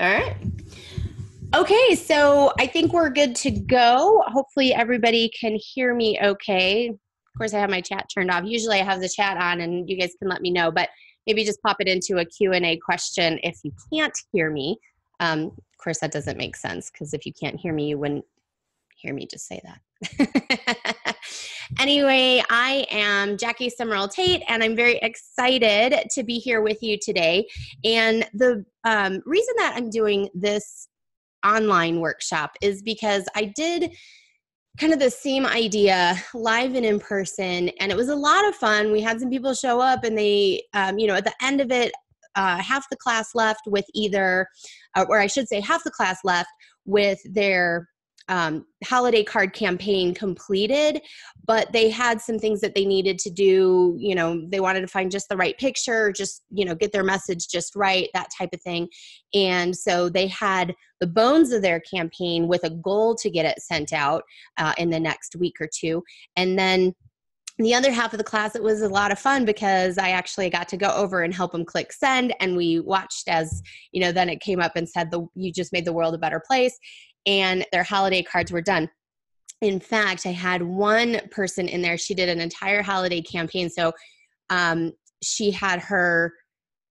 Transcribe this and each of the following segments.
All right. Okay, so I think we're good to go. Hopefully, everybody can hear me okay. Of course, I have my chat turned off. Usually, I have the chat on, and you guys can let me know. But maybe just pop it into a Q&A question if you can't hear me. Um, of course, that doesn't make sense because if you can't hear me, you wouldn't hear me just say that. anyway, I am Jacki Semerau Tait, and I'm very excited to be here with you today. And the um, reason that I'm doing this online workshop is because I did kind of the same idea live and in person and it was a lot of fun we had some people show up and they um, you know at the end of it uh, half the class left with either uh, or i should say half the class left with their um, holiday card campaign completed, but they had some things that they needed to do. You know, they wanted to find just the right picture, just, you know, get their message just right, that type of thing. And so they had the bones of their campaign with a goal to get it sent out uh, in the next week or two. And then the other half of the class it was a lot of fun because i actually got to go over and help them click send and we watched as you know then it came up and said the you just made the world a better place and their holiday cards were done. In fact, I had one person in there, she did an entire holiday campaign. So um, she had her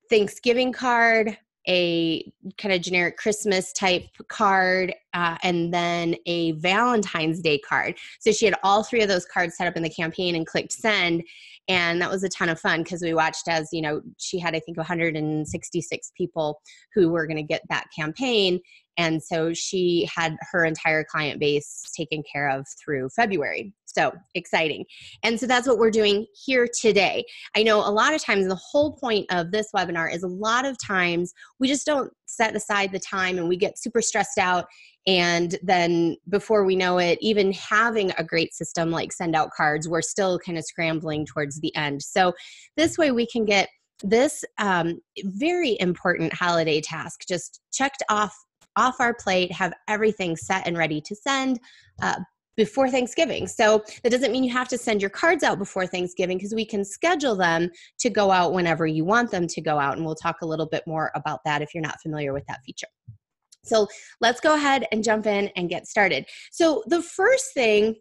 Thanksgiving card, a kind of generic Christmas type card, uh, and then a Valentine's Day card. So she had all three of those cards set up in the campaign and clicked send. And that was a ton of fun because we watched as, you know, she had, I think, 166 people who were going to get that campaign. And so she had her entire client base taken care of through February. So exciting. And so that's what we're doing here today. I know a lot of times the whole point of this webinar is a lot of times we just don't set aside the time and we get super stressed out. And then before we know it, even having a great system like send out cards, we're still kind of scrambling towards the end. So this way we can get this um, very important holiday task just checked off off our plate, have everything set and ready to send. Uh, before Thanksgiving. So that doesn't mean you have to send your cards out before Thanksgiving because we can schedule them to go out whenever you want them to go out. And we'll talk a little bit more about that if you're not familiar with that feature. So let's go ahead and jump in and get started. So the first thing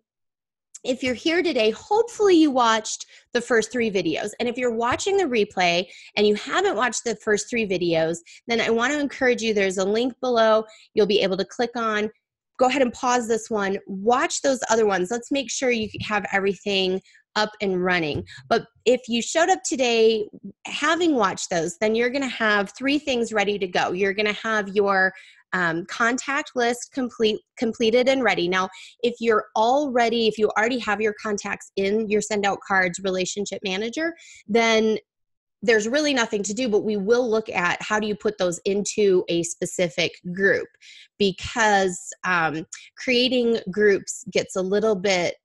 if you're here today, hopefully you watched the first three videos. And if you're watching the replay and you haven't watched the first three videos, then I want to encourage you there's a link below you'll be able to click on. Go ahead and pause this one, watch those other ones. Let's make sure you have everything up and running. But if you showed up today having watched those, then you're going to have three things ready to go. You're going to have your um, contact list complete completed and ready. Now if you're already if you already have your contacts in your send out cards relationship manager then there's really nothing to do, but we will look at how do you put those into a specific group because um, creating groups gets a little bit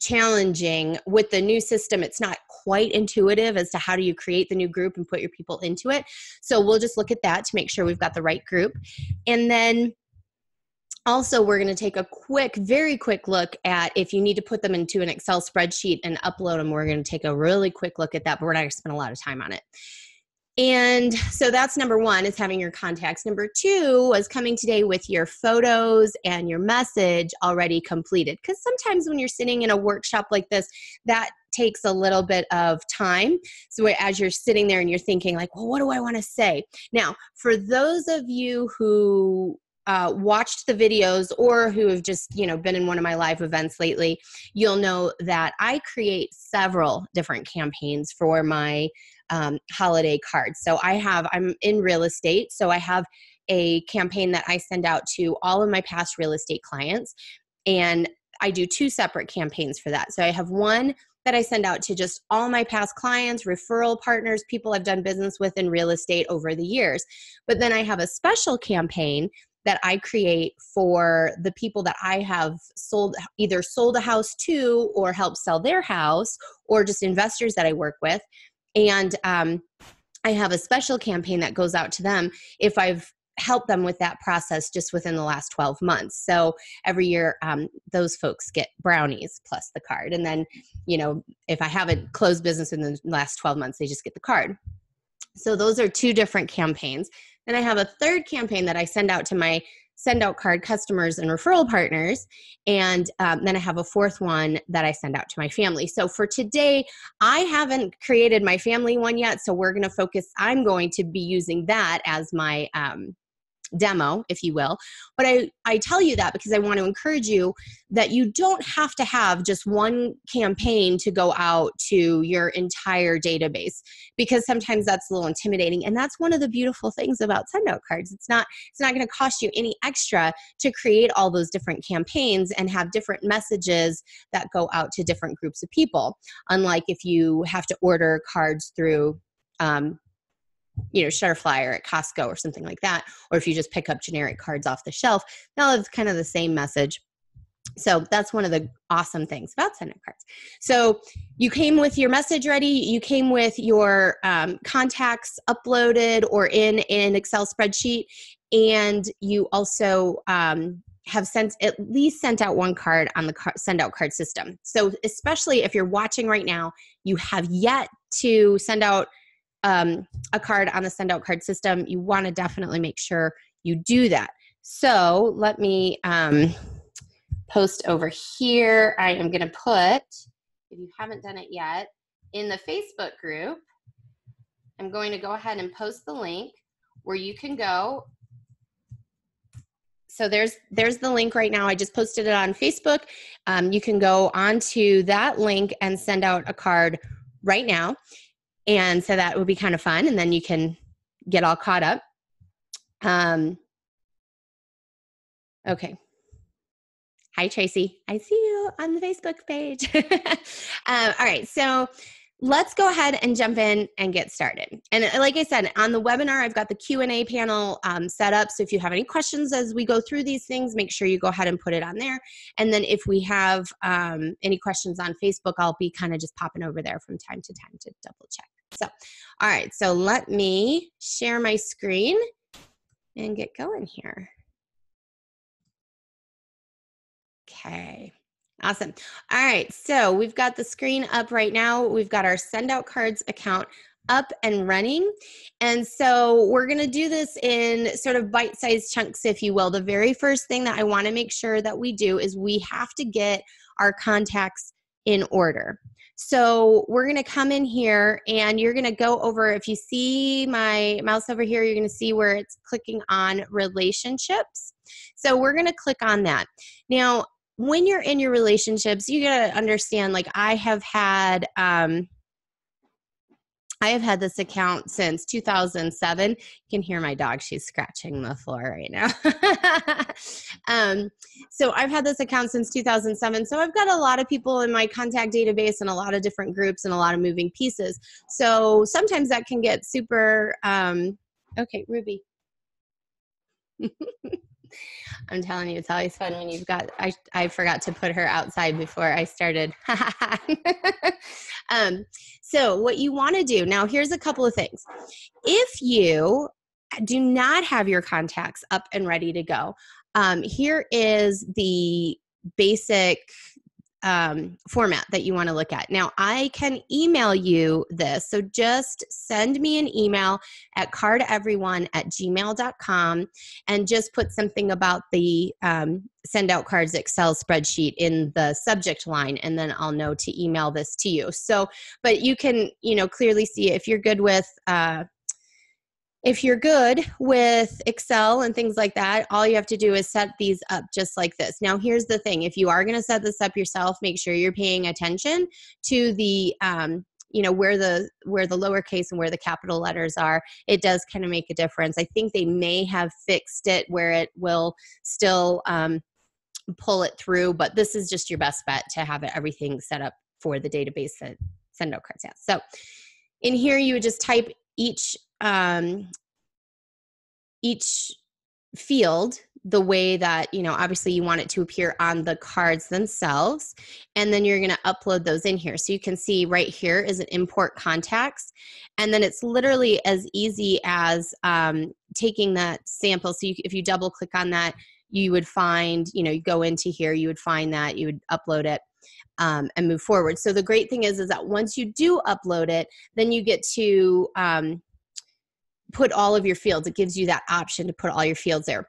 challenging with the new system it's not quite intuitive as to how do you create the new group and put your people into it. So we'll just look at that to make sure we've got the right group. And then also we're going to take a quick very quick look at if you need to put them into an excel spreadsheet and upload them we're going to take a really quick look at that but we're not going to spend a lot of time on it and so that's number one is having your contacts. Number two was coming today with your photos and your message already completed. Because sometimes when you're sitting in a workshop like this, that takes a little bit of time. So as you're sitting there and you're thinking, like, well, what do I want to say? Now, for those of you who uh, watched the videos or who have just you know been in one of my live events lately you'll know that i create several different campaigns for my um, holiday cards. So I have, I'm in real estate, so I have a campaign that I send out to all of my past real estate clients. And I do two separate campaigns for that. So I have one that I send out to just all my past clients, referral partners, people I've done business with in real estate over the years. But then I have a special campaign that I create for the people that I have sold either sold a house to or helped sell their house or just investors that I work with and um, I have a special campaign that goes out to them if I've helped them with that process just within the last 12 months. So every year, um, those folks get brownies plus the card. And then, you know, if I haven't closed business in the last 12 months, they just get the card. So those are two different campaigns. Then I have a third campaign that I send out to my send out card customers and referral partners. And um, then I have a fourth one that I send out to my family. So for today, I haven't created my family one yet. So we're going to focus, I'm going to be using that as my um, demo, if you will. But I, I tell you that because I want to encourage you that you don't have to have just one campaign to go out to your entire database because sometimes that's a little intimidating. And that's one of the beautiful things about send out cards. It's not it's not going to cost you any extra to create all those different campaigns and have different messages that go out to different groups of people. Unlike if you have to order cards through um, you know Shutterfly or at Costco or something like that, or if you just pick up generic cards off the shelf, now it's kind of the same message. So that's one of the awesome things about sending cards. So you came with your message ready. You came with your um, contacts uploaded or in an Excel spreadsheet, and you also um, have sent at least sent out one card on the car, send out card system. So especially if you're watching right now, you have yet to send out um, a card on the send out card system, you want to definitely make sure you do that. So let me um, post over here. I am going to put, if you haven't done it yet, in the Facebook group, I'm going to go ahead and post the link where you can go. So there's there's the link right now. I just posted it on Facebook. Um, you can go onto that link and send out a card right now. And so that would be kind of fun. And then you can get all caught up. Um, okay. Hi, Tracy. I see you on the Facebook page. um, all right. So let's go ahead and jump in and get started and uh, like i said on the webinar i've got the q&a panel um, set up so if you have any questions as we go through these things make sure you go ahead and put it on there and then if we have um, any questions on facebook i'll be kind of just popping over there from time to time to double check so, all right, so let me share my screen and get going here. Okay, awesome. All right, so we've got the screen up right now. We've got our send out cards account up and running. And so we're going to do this in sort of bite sized chunks, if you will. The very first thing that I want to make sure that we do is we have to get our contacts in order. So we're going to come in here and you're going to go over, if you see my mouse over here, you're going to see where it's clicking on relationships. So we're going to click on that. Now, when you're in your relationships, you got to understand, like I have had, um, I have had this account since 2007. You can hear my dog; she's scratching the floor right now. um, so I've had this account since 2007. So I've got a lot of people in my contact database and a lot of different groups and a lot of moving pieces. So sometimes that can get super. Um, okay, Ruby. I'm telling you, it's always fun when you've got. I I forgot to put her outside before I started. um, so what you want to do now? Here's a couple of things. If you do not have your contacts up and ready to go, um, here is the basic um, format that you want to look at. Now, I can email you this. So just send me an email at cardeveryone at gmail.com and just put something about the um, send out cards Excel spreadsheet in the subject line, and then I'll know to email this to you. So, but you can, you know, clearly see if you're good with, uh, if you're good with Excel and things like that, all you have to do is set these up just like this. Now, here's the thing. If you are going to set this up yourself, make sure you're paying attention to the um, you know where the where the lowercase and where the capital letters are. It does kind of make a difference. I think they may have fixed it where it will still um, pull it through but this is just your best bet to have everything set up for the database that send out cards has so in here you would just type each um, each field the way that you know obviously you want it to appear on the cards themselves and then you're going to upload those in here. So you can see right here is an import contacts and then it's literally as easy as um, taking that sample. So you, if you double click on that you would find you know you go into here you would find that you would upload it um, and move forward. So the great thing is is that once you do upload it then you get to um, put all of your fields. It gives you that option to put all your fields there.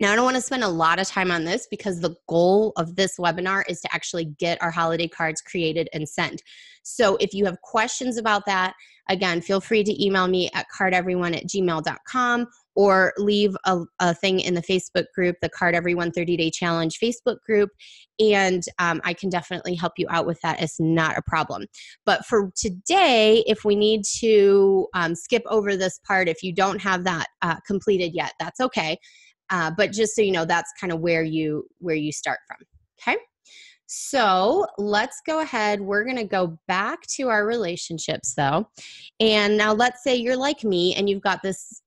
Now, I don't want to spend a lot of time on this because the goal of this webinar is to actually get our holiday cards created and sent. So, if you have questions about that, again, feel free to email me at cardeveryone at gmail.com or leave a, a, thing in the Facebook group, the Card Everyone 30 Day Challenge Facebook group, and um, I can definitely help you out with that. It's not a problem. But for today, if we need to um, skip over this part, if you don't have that uh, completed yet, that's okay. Uh, but just so you know, that's kind of where you where you start from. Okay. So let's go ahead. We're going to go back to our relationships though. And now let's say you're like me and you've got this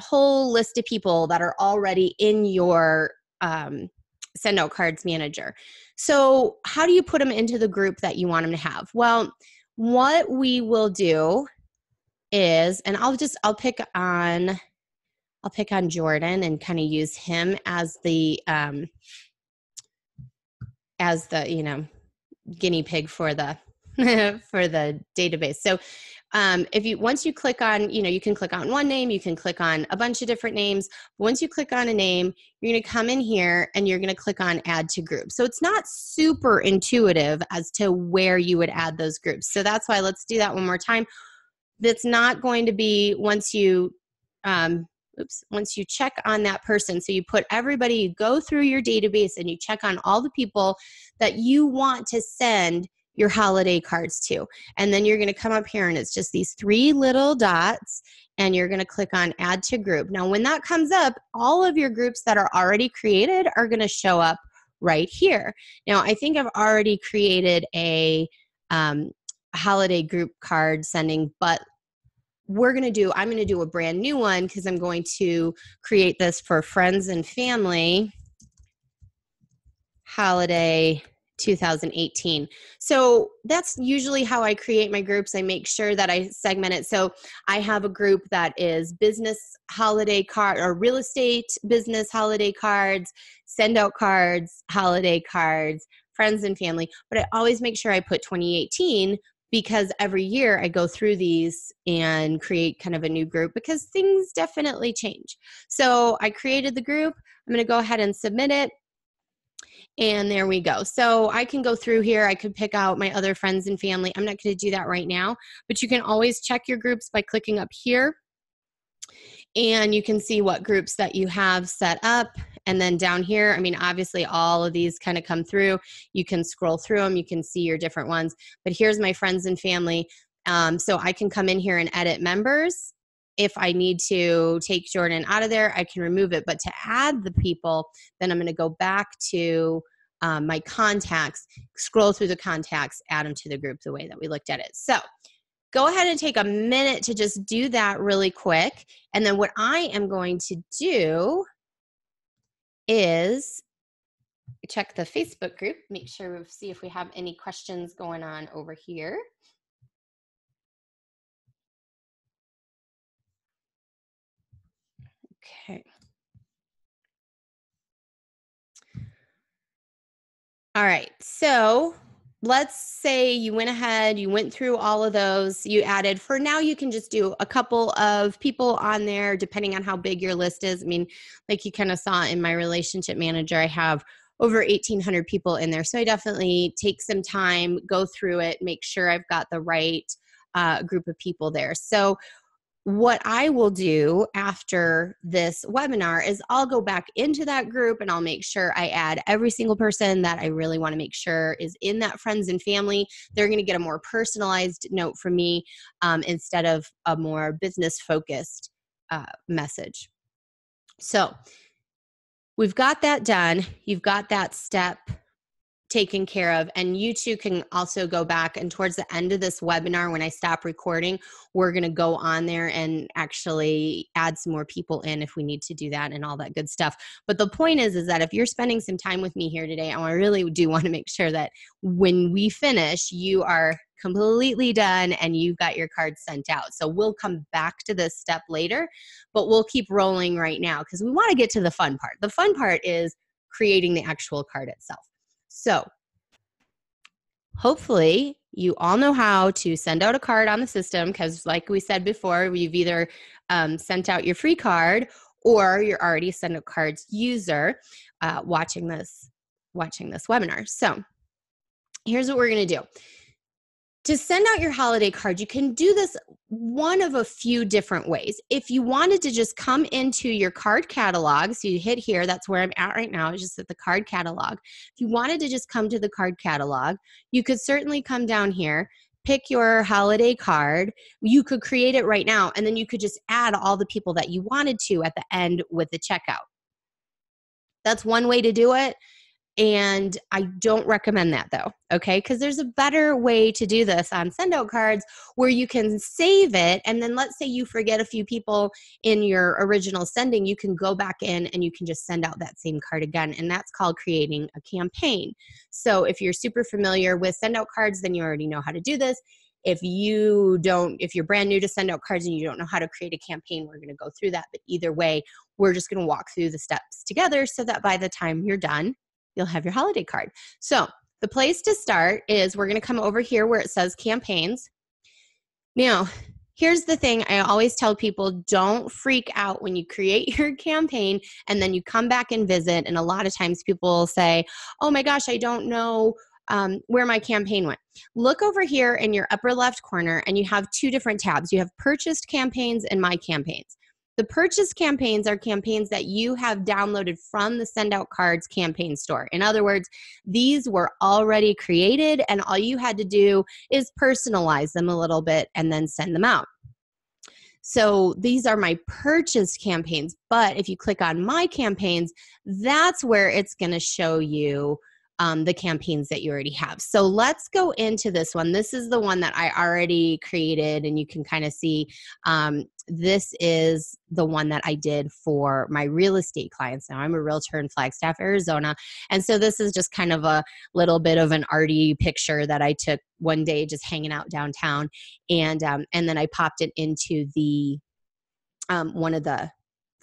whole list of people that are already in your um, send out cards manager. So, how do you put them into the group that you want them to have? Well, what we will do is, and I'll just, I'll pick on, I'll pick on Jordan and kind of use him as the, um, as the, you know, guinea pig for the, for the database. So um, if you once you click on you know you can click on one name you can click on a bunch of different names. Once you click on a name you're going to come in here and you're going to click on add to group. So it's not super intuitive as to where you would add those groups. So that's why let's do that one more time. That's not going to be once you um, oops once you check on that person. So you put everybody you go through your database and you check on all the people that you want to send your holiday cards to. And then you're going to come up here and it's just these three little dots and you're going to click on add to group. Now, when that comes up, all of your groups that are already created are going to show up right here. Now, I think I've already created a um, holiday group card sending, but we're going to do, I'm going to do a brand new one because I'm going to create this for friends and family holiday 2018. So that's usually how I create my groups. I make sure that I segment it. So I have a group that is business holiday card or real estate business holiday cards, send out cards, holiday cards, friends and family. But I always make sure I put 2018 because every year I go through these and create kind of a new group because things definitely change. So I created the group. I'm going to go ahead and submit it. And there we go. So I can go through here. I could pick out my other friends and family. I'm not going to do that right now, but you can always check your groups by clicking up here. And you can see what groups that you have set up. And then down here, I mean, obviously all of these kind of come through. You can scroll through them. You can see your different ones. But here's my friends and family. Um, so I can come in here and edit members if I need to take Jordan out of there, I can remove it. But to add the people, then I'm going to go back to um, my contacts, scroll through the contacts, add them to the group the way that we looked at it. So go ahead and take a minute to just do that really quick. And then what I am going to do is check the Facebook group, make sure we see if we have any questions going on over here. Okay. All right. So let's say you went ahead, you went through all of those, you added, for now, you can just do a couple of people on there, depending on how big your list is. I mean, like you kind of saw in my relationship manager, I have over 1800 people in there. So I definitely take some time, go through it, make sure I've got the right uh, group of people there. So what I will do after this webinar is I'll go back into that group and I'll make sure I add every single person that I really want to make sure is in that friends and family. They're going to get a more personalized note from me um, instead of a more business focused uh, message. So we've got that done. You've got that step taken care of. And you two can also go back and towards the end of this webinar, when I stop recording, we're going to go on there and actually add some more people in if we need to do that and all that good stuff. But the point is, is that if you're spending some time with me here today, I really do want to make sure that when we finish, you are completely done and you've got your card sent out. So we'll come back to this step later, but we'll keep rolling right now because we want to get to the fun part. The fun part is creating the actual card itself. So hopefully you all know how to send out a card on the system because, like we said before, you've either um, sent out your free card or you're already send out cards user uh, watching this watching this webinar. So here's what we're going to do to send out your holiday card, you can do this one of a few different ways. If you wanted to just come into your card catalog, so you hit here, that's where I'm at right now, It's just at the card catalog. If you wanted to just come to the card catalog, you could certainly come down here, pick your holiday card. You could create it right now, and then you could just add all the people that you wanted to at the end with the checkout. That's one way to do it. And I don't recommend that though, okay? Because there's a better way to do this on send out cards where you can save it. And then let's say you forget a few people in your original sending, you can go back in and you can just send out that same card again. And that's called creating a campaign. So if you're super familiar with send out cards, then you already know how to do this. If you don't, if you're brand new to send out cards and you don't know how to create a campaign, we're going to go through that. But either way, we're just going to walk through the steps together so that by the time you're done, you'll have your holiday card. So the place to start is we're going to come over here where it says campaigns. Now, here's the thing I always tell people don't freak out when you create your campaign and then you come back and visit. And a lot of times people will say, oh my gosh, I don't know um, where my campaign went. Look over here in your upper left corner and you have two different tabs. You have purchased campaigns and my campaigns. The purchase campaigns are campaigns that you have downloaded from the Send Out Cards campaign store. In other words, these were already created, and all you had to do is personalize them a little bit and then send them out. So these are my purchase campaigns. But if you click on my campaigns, that's where it's going to show you um, the campaigns that you already have. So let's go into this one. This is the one that I already created, and you can kind of see um, this is the one that I did for my real estate clients. Now I'm a realtor in Flagstaff, Arizona. And so this is just kind of a little bit of an arty picture that I took one day just hanging out downtown. And, um, and then I popped it into the um, one of the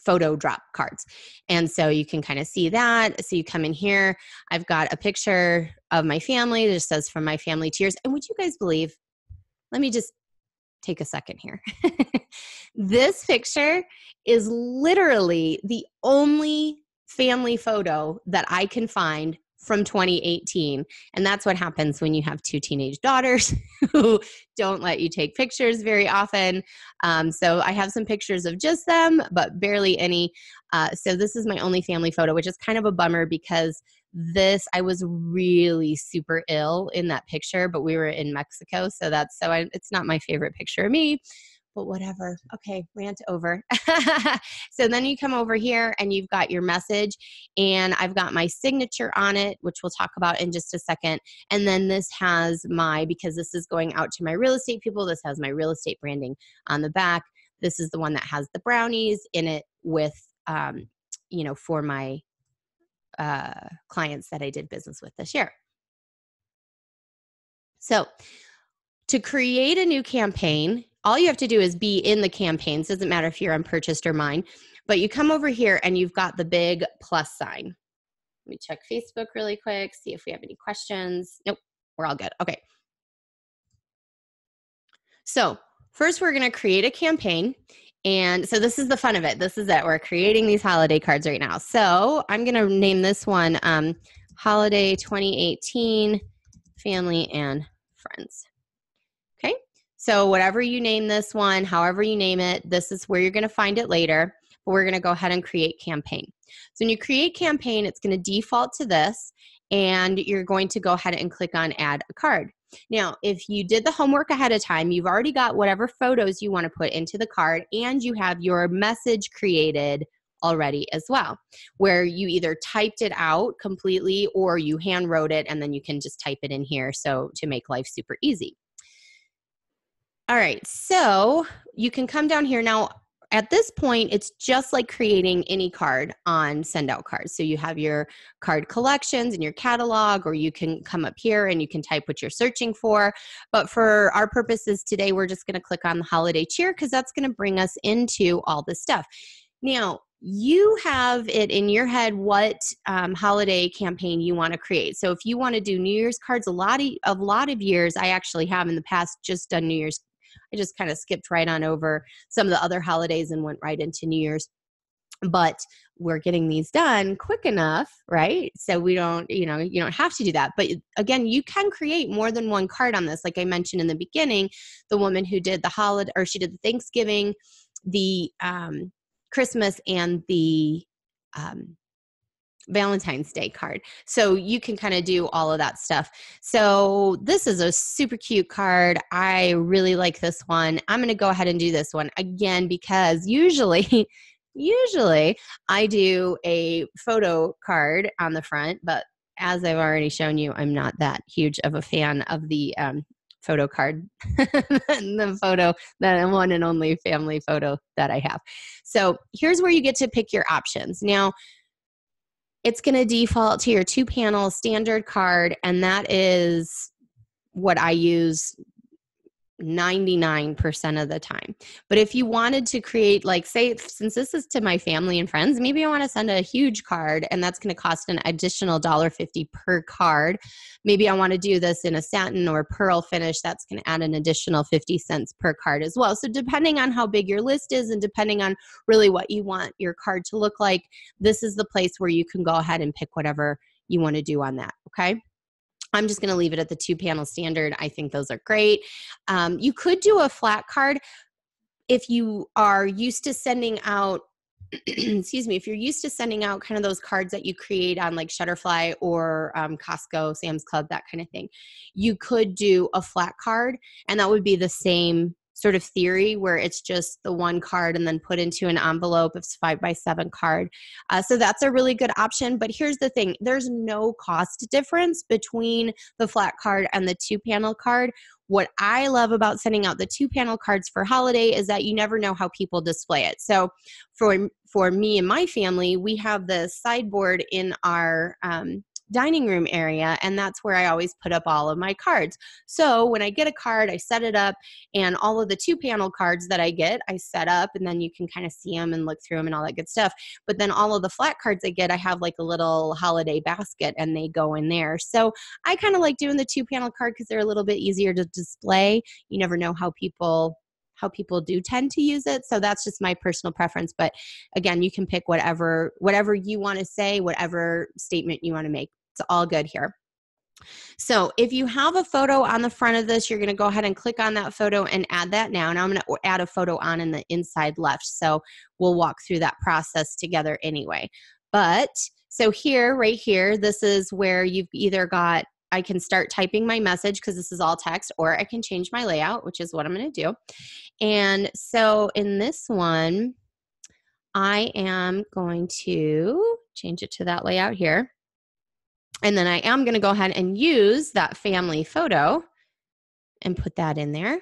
photo drop cards. And so you can kind of see that. So you come in here, I've got a picture of my family that says from my family to yours. And would you guys believe? Let me just take a second here. this picture is literally the only family photo that I can find from 2018. And that's what happens when you have two teenage daughters who don't let you take pictures very often. Um, so I have some pictures of just them, but barely any. Uh, so this is my only family photo, which is kind of a bummer because this i was really super ill in that picture but we were in mexico so that's so I, it's not my favorite picture of me but whatever. Okay, rant over. so then you come over here and you've got your message, and I've got my signature on it, which we'll talk about in just a second. And then this has my, because this is going out to my real estate people, this has my real estate branding on the back. This is the one that has the brownies in it with, um, you know, for my uh, clients that I did business with this year. So, to create a new campaign, all you have to do is be in the campaigns. Doesn't matter if you're on purchased or mine, but you come over here and you've got the big plus sign. Let me check Facebook really quick, see if we have any questions. Nope, we're all good. Okay. So, first, we're going to create a campaign. And so, this is the fun of it. This is it. We're creating these holiday cards right now. So, I'm going to name this one um, Holiday 2018 Family and Friends. Okay. So, whatever you name this one, however you name it, this is where you're going to find it later. But we're going to go ahead and create campaign. So, when you create campaign, it's going to default to this, and you're going to go ahead and click on add a card. Now, if you did the homework ahead of time, you've already got whatever photos you want to put into the card, and you have your message created already as well, where you either typed it out completely or you hand wrote it and then you can just type it in here so to make life super easy. All right, so you can come down here now. At this point, it's just like creating any card on send out cards. So you have your card collections and your catalog, or you can come up here and you can type what you're searching for. But for our purposes today, we're just going to click on the holiday cheer because that's going to bring us into all this stuff. Now, you have it in your head what um, holiday campaign you want to create. So if you want to do New Year's cards, a lot of a lot of years I actually have in the past just done New Year's. I just kind of skipped right on over some of the other holidays and went right into New Year's. But we're getting these done quick enough, right? So we don't, you know, you don't have to do that. But again, you can create more than one card on this. Like I mentioned in the beginning, the woman who did the holiday or she did the Thanksgiving, the um Christmas and the um, Valentine's Day card. So you can kind of do all of that stuff. So this is a super cute card. I really like this one. I'm going to go ahead and do this one again because usually usually I do a photo card on the front, but as I've already shown you, I'm not that huge of a fan of the um, photo card, the photo, the one and only family photo that I have. So here's where you get to pick your options. Now, it's going to default to your two panel standard card, and that is what I use 99% of the time. But if you wanted to create, like, say, since this is to my family and friends, maybe I want to send a huge card and that's going to cost an additional $1.50 per card. Maybe I want to do this in a satin or pearl finish, that's going to add an additional 50 cents per card as well. So, depending on how big your list is and depending on really what you want your card to look like, this is the place where you can go ahead and pick whatever you want to do on that. Okay. I'm just going to leave it at the two panel standard. I think those are great. Um, you could do a flat card if you are used to sending out excuse me, if you're used to sending out kind of those cards that you create on like Shutterfly or um, Costco, Sam's Club, that kind of thing, you could do a flat card and that would be the same sort of theory where it's just the one card and then put into an envelope. It's five by seven card. Uh, so that's a really good option. But here's the thing there's no cost difference between the flat card and the two panel card. What I love about sending out the two panel cards for holiday is that you never know how people display it. So for for me and my family, we have the sideboard in our um, dining room area and that's where I always put up all of my cards. So when I get a card, I set it up and all of the two panel cards that I get, I set up and then you can kind of see them and look through them and all that good stuff. But then all of the flat cards I get, I have like a little holiday basket and they go in there. So I kind of like doing the two panel card because they're a little bit easier to display. You never know how people how people do tend to use it so that's just my personal preference but again you can pick whatever whatever you want to say whatever statement you want to make it's all good here. So if you have a photo on the front of this, you're going to go ahead and click on that photo and add that now. Now I'm going to add a photo on in the inside left. So we'll walk through that process together anyway. But so here, right here, this is where you've either got I can start typing my message because this is all text, or I can change my layout, which is what I'm going to do. And so in this one, I am going to change it to that layout here. And then I am going to go ahead and use that family photo and put that in there.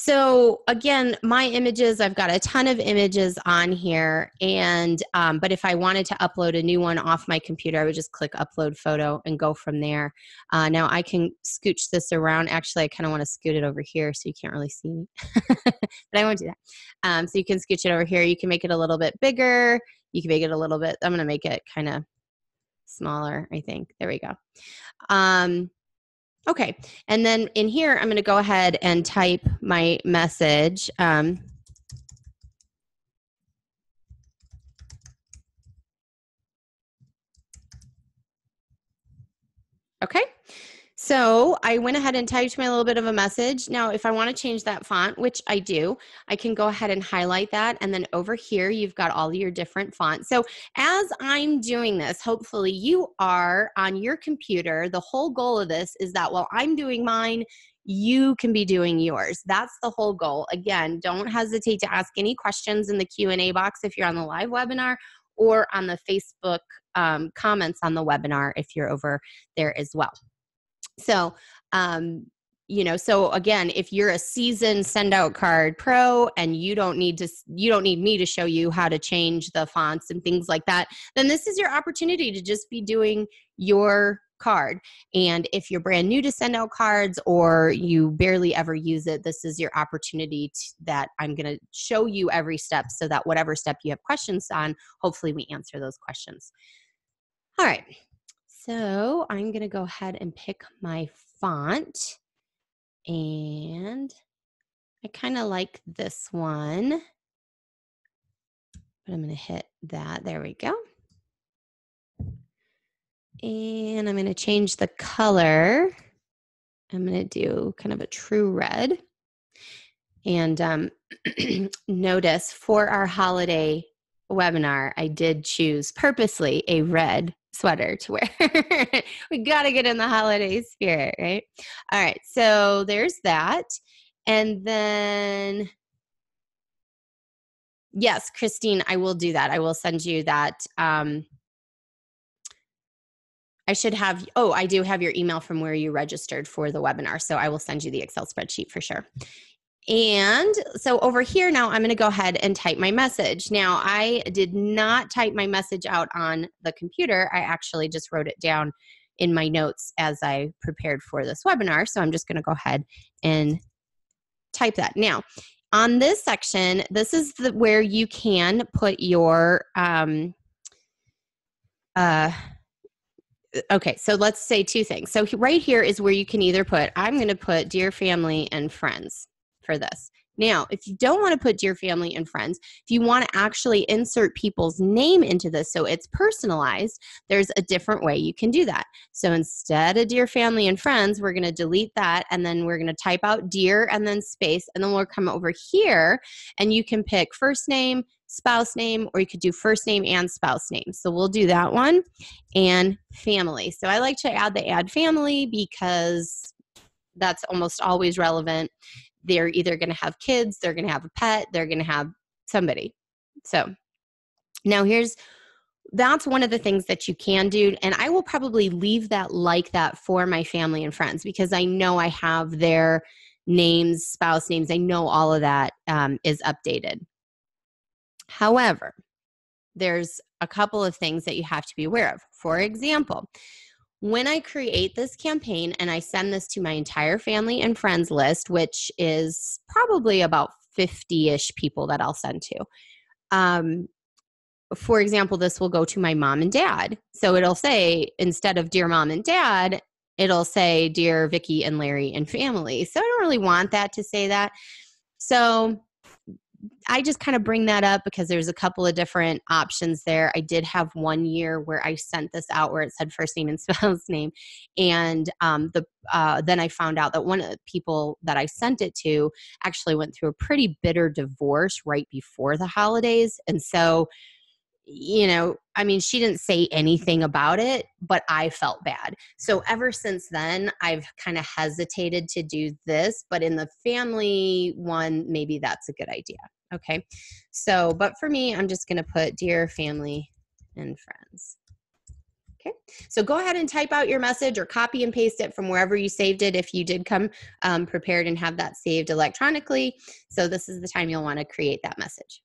So again, my images, I've got a ton of images on here. And, um, but if I wanted to upload a new one off my computer, I would just click upload photo and go from there. Uh, now I can scooch this around. Actually, I kind of want to scoot it over here so you can't really see me, but I won't do that. Um, so you can scooch it over here. You can make it a little bit bigger. You can make it a little bit, I'm going to make it kind of smaller, I think. There we go. Um, okay, and then in here, I'm going to go ahead and type my message. Um, okay, so I went ahead and typed my little bit of a message. Now, if I want to change that font, which I do, I can go ahead and highlight that. And then over here, you've got all your different fonts. So as I'm doing this, hopefully you are on your computer. The whole goal of this is that while I'm doing mine, you can be doing yours that's the whole goal again don't hesitate to ask any questions in the q&a box if you're on the live webinar or on the facebook um, comments on the webinar if you're over there as well so, um, you know so again if you're a seasoned send out card pro and you don't need to you don't need me to show you how to change the fonts and things like that then this is your opportunity to just be doing your card. And if you're brand new to send out cards or you barely ever use it, this is your opportunity to, that I'm going to show you every step so that whatever step you have questions on, hopefully we answer those questions. All right. So I'm going to go ahead and pick my font. And I kind of like this one. But I'm going to hit that. There we go. And I'm going to change the color. I'm going to do kind of a true red. And um, notice for our holiday webinar, I did choose purposely a red sweater to wear. we got to get in the holiday spirit, right? All right, so there's that. And then, yes, Christine, I will do that. I will send you that. Um, I should have, oh, I do have your email from where you registered for the webinar. So I will send you the Excel spreadsheet for sure. And so over here now, I'm going to go ahead and type my message. Now, I did not type my message out on the computer. I actually just wrote it down in my notes as I prepared for this webinar. So I'm just going to go ahead and type that. Now, on this section, this is the, where you can put your um, uh, okay, so let's say two things. So right here is where you can either put, I'm going to put dear family and friends for this. Now, if you don't want to put dear family and friends, if you want to actually insert people's name into this so it's personalized, there's a different way you can do that. So instead of dear family and friends, we're going to delete that and then we're going to type out dear and then space and then we'll come over here and you can pick first name, spouse name, or you could do first name and spouse name. So we'll do that one and family. So I like to add the add family because that's almost always relevant. They're either going to have kids, they're going to have a pet, they're going to have somebody. So now here's that's one of the things that you can do and i will probably leave that like that for my family and friends because i know i have their names spouse names i know all of that um, is updated However, there's a couple of things that you have to be aware of. For example, when I create this campaign and I send this to my entire family and friends list, which is probably about 50 ish people that I'll send to, um, for example, this will go to my mom and dad. So it'll say, instead of Dear Mom and Dad, it'll say Dear Vicki and Larry and family. So I don't really want that to say that. So I just kind of bring that up because there's a couple of different options there. I did have one year where I sent this out where it said first name and spouse name, and um, the uh, then I found out that one of the people that I sent it to actually went through a pretty bitter divorce right before the holidays, and so you know, I mean, she didn't say anything about it, but I felt bad. So ever since then, I've kind of hesitated to do this, but in the family one, maybe that's a good idea. Okay. So, but for me, I'm just going to put dear family and friends. Okay, so go ahead and type out your message or copy and paste it from wherever you saved it if you did come um, prepared and have that saved electronically. So, this is the time you'll want to create that message.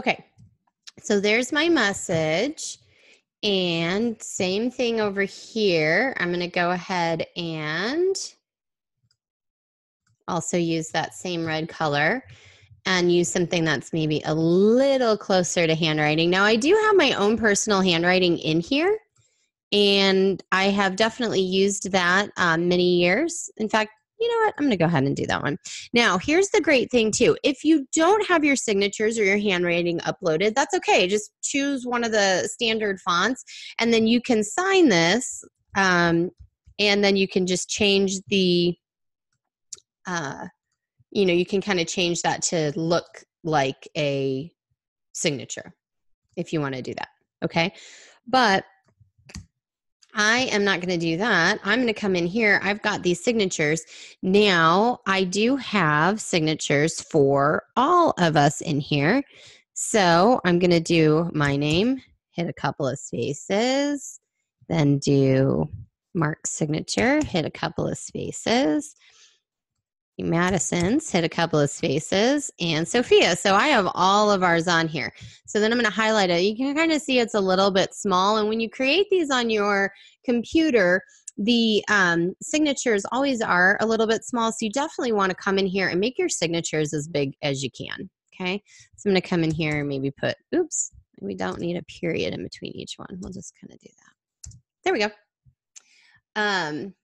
Okay, so there's my message. And same thing over here. I'm going to go ahead and also use that same red color. and use something that's maybe a little closer to handwriting. Now, I do have my own personal handwriting in here, and I have definitely used that um, many years. In fact, you know what? I'm going to go ahead and do that one. Now, here's the great thing too. If you don't have your signatures or your handwriting uploaded, that's okay. Just choose one of the standard fonts and then you can sign this um, and then you can just change the, uh, you know, you can kind of change that to look like a signature if you want to do that. Okay. But I am not going to do that. I'm going to come in here. I've got these signatures. Now, I do have signatures for all of us in here. So I'm going to do my name, hit a couple of spaces, then do Mark's signature, hit a couple of spaces. Madison's hit a couple of spaces and Sophia. So I have all of ours on here. So then I'm going to highlight it. You can kind of see it's a little bit small. And when you create these on your computer, the um, signatures always are a little bit small. So you definitely want to come in here and make your signatures as big as you can. Okay. So I'm going to come in here and maybe put, oops, we don't need a period in between each one. We'll just kind of do that. There we go. Um,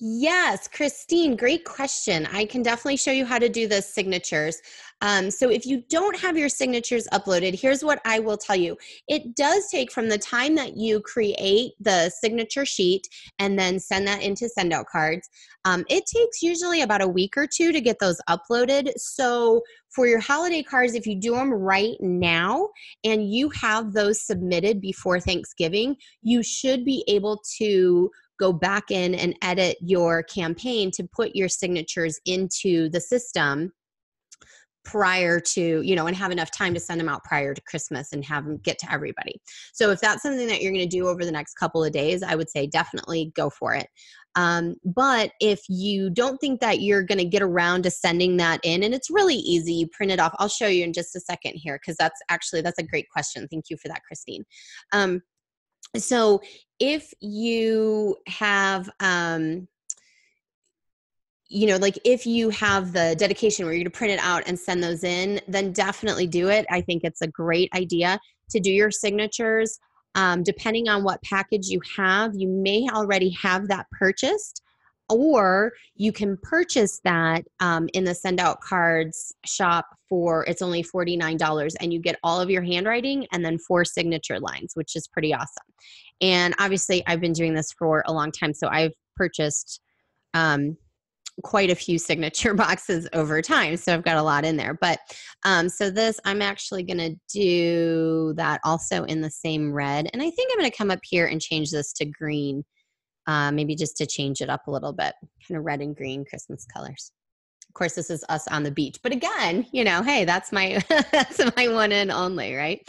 Yes, Christine, great question. I can definitely show you how to do the signatures. Um, so if you don't have your signatures uploaded, here's what I will tell you. It does take from the time that you create the signature sheet and then send that into send out cards, um, it takes usually about a week or two to get those uploaded. So for your holiday cards, if you do them right now and you have those submitted before Thanksgiving, you should be able to go back in and edit your campaign to put your signatures into the system prior to you know and have enough time to send them out prior to christmas and have them get to everybody. So if that's something that you're going to do over the next couple of days i would say definitely go for it. Um, but if you don't think that you're going to get around to sending that in and it's really easy you print it off. I'll show you in just a second here because that's actually that's a great question. Thank you for that christine. Um, so if you have um you know like if you have the dedication where you're going to print it out and send those in then definitely do it. I think it's a great idea to do your signatures. Um, depending on what package you have you may already have that purchased or you can purchase that um, in the send out cards shop for it's only $49 and you get all of your handwriting and then four signature lines which is pretty awesome. And obviously i've been doing this for a long time so i've purchased um, quite a few signature boxes over time so i've got a lot in there. But um, so this i'm actually going to do that also in the same red and i think i'm going to come up here and change this to green uh, maybe just to change it up a little bit, kind of red and green Christmas colors. Of course, this is us on the beach, but again, you know, hey, that's my that's my one and only, right?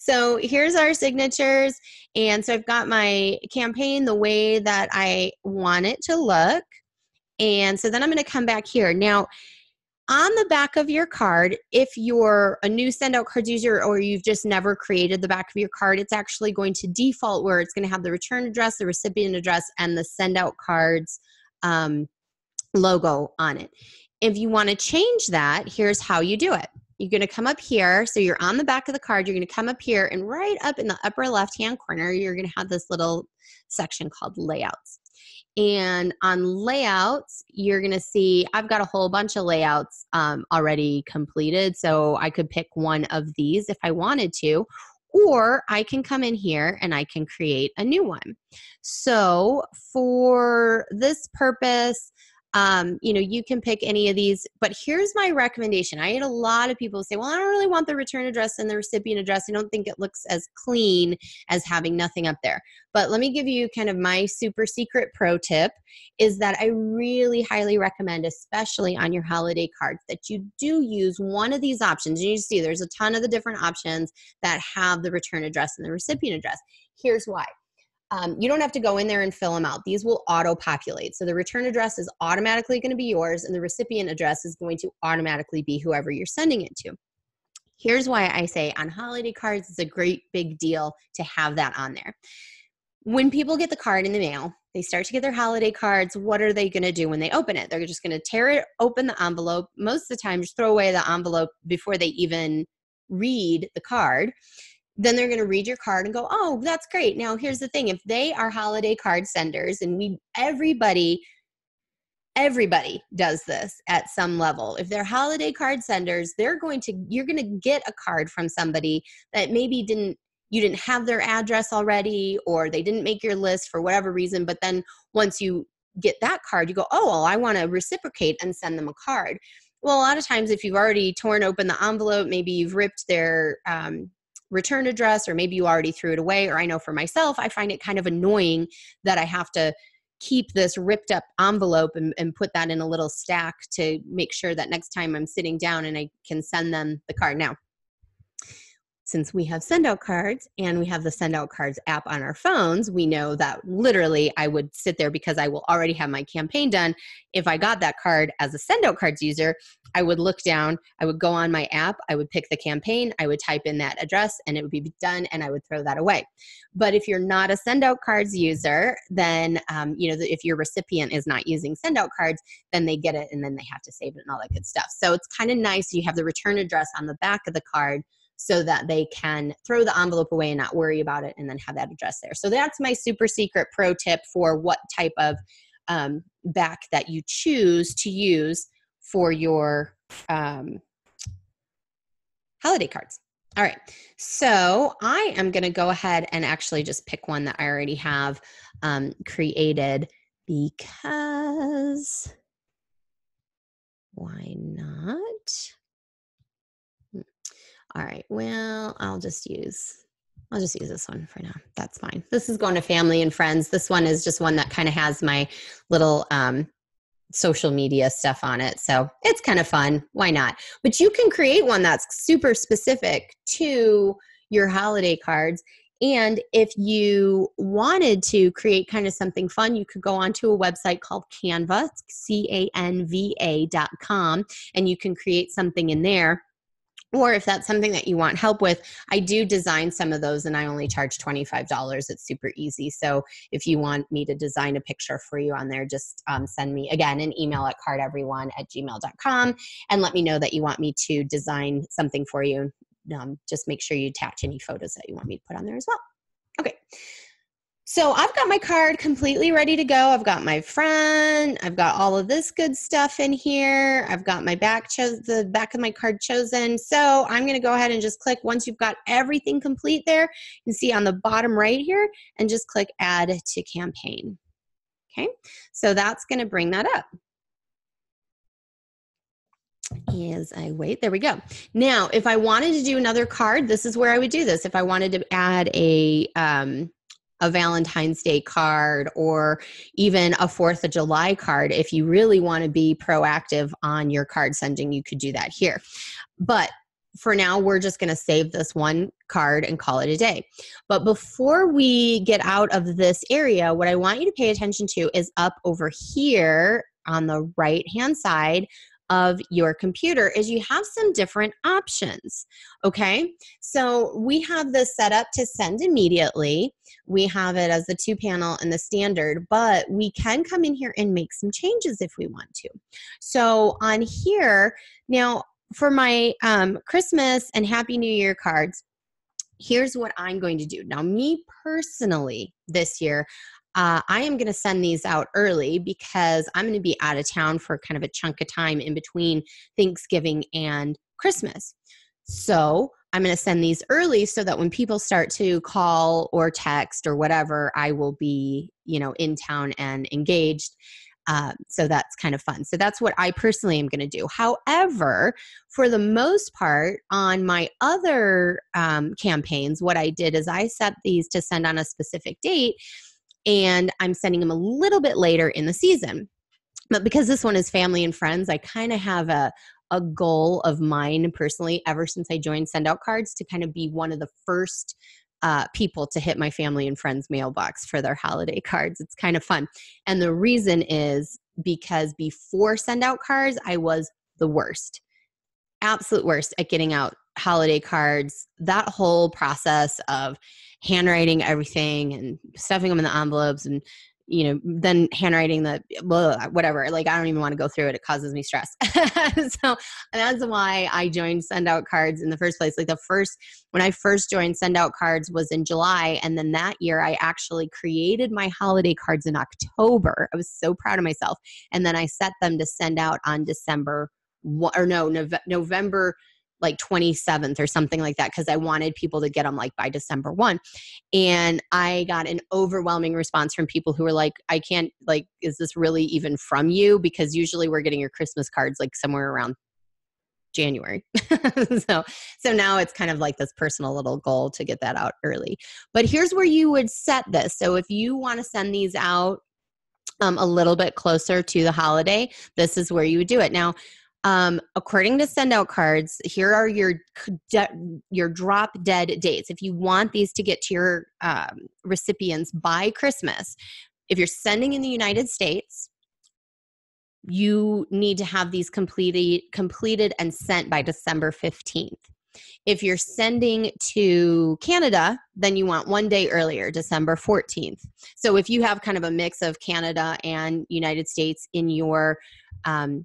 So here's our signatures, and so I've got my campaign the way that I want it to look, and so then I'm going to come back here now on the back of your card, if you're a new send out cards user or you've just never created the back of your card, it's actually going to default where it's going to have the return address, the recipient address, and the send out cards um, logo on it. If you want to change that, here's how you do it. You're going to come up here. So you're on the back of the card. You're going to come up here, and right up in the upper left hand corner, you're going to have this little section called layouts. And on layouts, you're going to see I've got a whole bunch of layouts um, already completed. So I could pick one of these if I wanted to, or I can come in here and I can create a new one. So for this purpose, um, you know, you can pick any of these, but here's my recommendation. I had a lot of people say, well, I don't really want the return address and the recipient address. I don't think it looks as clean as having nothing up there. But let me give you kind of my super secret pro tip is that I really highly recommend, especially on your holiday cards, that you do use one of these options. And you see there's a ton of the different options that have the return address and the recipient address. Here's why um, you don't have to go in there and fill them out. These will auto populate. So the return address is automatically going to be yours, and the recipient address is going to automatically be whoever you're sending it to. Here's why I say on holiday cards, it's a great big deal to have that on there. when people get the card in the mail, they start to get their holiday cards. What are they going to do when they open it? They're just going to tear it open the envelope. Most of the time, just throw away the envelope before they even read the card. Then they're going to read your card and go, "Oh, that's great." Now, here's the thing: if they are holiday card senders, and we everybody everybody does this at some level if they're holiday card senders they're going to you're going to get a card from somebody that maybe didn't you didn't have their address already or they didn't make your list for whatever reason but then once you get that card you go oh well i want to reciprocate and send them a card well a lot of times if you've already torn open the envelope maybe you've ripped their um, return address or maybe you already threw it away or i know for myself i find it kind of annoying that i have to keep this ripped up envelope and, and put that in a little stack to make sure that next time I'm sitting down and I can send them the card. Now, since we have send out cards and we have the send out cards app on our phones, we know that literally I would sit there because I will already have my campaign done. If I got that card as a send out cards user, I would look down, I would go on my app, I would pick the campaign, I would type in that address, and it would be done, and I would throw that away. But if you're not a send out cards user, then um, you know if your recipient is not using send out cards, then they get it and then they have to save it and all that good stuff. So it's kind of nice you have the return address on the back of the card so that they can throw the envelope away and not worry about it and then have that address there. So that's my super secret pro tip for what type of um, back that you choose to use for your um, holiday cards. All right, so I am going to go ahead and actually just pick one that I already have um, created because why not? All right, well, I'll just use I'll just use this one for now. That's fine. This is going to family and friends. This one is just one that kind of has my little um, social media stuff on it. So it's kind of fun. Why not? But you can create one that's super specific to your holiday cards. And if you wanted to create kind of something fun, you could go onto a website called Canva, C A N V A dot com, and you can create something in there or if that's something that you want help with i do design some of those and i only charge $25 it's super easy. So if you want me to design a picture for you on there just um, send me again an email at cardeveryone at gmail.com and let me know that you want me to design something for you. Um, just make sure you attach any photos that you want me to put on there as well. Okay so I've got my card completely ready to go. I've got my front. I've got all of this good stuff in here. I've got my back chose the back of my card chosen. So I'm going to go ahead and just click once you've got everything complete there. You can see on the bottom right here and just click add to campaign. Okay. So that's going to bring that up. As I wait, there we go. Now, if I wanted to do another card, this is where I would do this. If I wanted to add a um, a Valentine's Day card or even a Fourth of July card. If you really want to be proactive on your card sending, you could do that here. But for now, we're just going to save this one card and call it a day. But before we get out of this area, what I want you to pay attention to is up over here on the right hand side of your computer is you have some different options. Okay, so we have this set up to send immediately. We have it as the two panel and the standard, but we can come in here and make some changes if we want to. So on here, now for my um, Christmas and Happy New Year cards, here's what I'm going to do. Now, me personally, this year, uh, I am going to send these out early because I'm going to be out of town for kind of a chunk of time in between Thanksgiving and Christmas. So I'm going to send these early so that when people start to call or text or whatever, I will be, you know, in town and engaged. Uh, so that's kind of fun. So that's what I personally am going to do. However, for the most part, on my other um, campaigns, what I did is I set these to send on a specific date and I'm sending them a little bit later in the season. But because this one is family and friends, I kind of have a a goal of mine personally ever since I joined Send Out Cards to kind of be one of the first uh, people to hit my family and friends mailbox for their holiday cards. It's kind of fun. And the reason is because before Send Out Cards, I was the worst, absolute worst at getting out holiday cards. That whole process of handwriting everything and stuffing them in the envelopes and you know, then handwriting the blah, whatever. Like I don't even want to go through it. It causes me stress. so that's why I joined Send Out Cards in the first place. Like the first when I first joined Send Out Cards was in July, and then that year I actually created my holiday cards in October. I was so proud of myself, and then I set them to send out on December or no November like 27th or something like that because I wanted people to get them like by December 1. And I got an overwhelming response from people who were like, I can't, like, is this really even from you? Because usually we're getting your Christmas cards like somewhere around January. so so now it's kind of like this personal little goal to get that out early. But here's where you would set this. So if you want to send these out um, a little bit closer to the holiday, this is where you would do it. Now, um, according to send out cards, here are your de- your drop dead dates. If you want these to get to your um, recipients by Christmas, if you're sending in the United States, you need to have these completed completed and sent by December 15th. If you're sending to Canada, then you want one day earlier, December 14th. So if you have kind of a mix of Canada and United States in your um,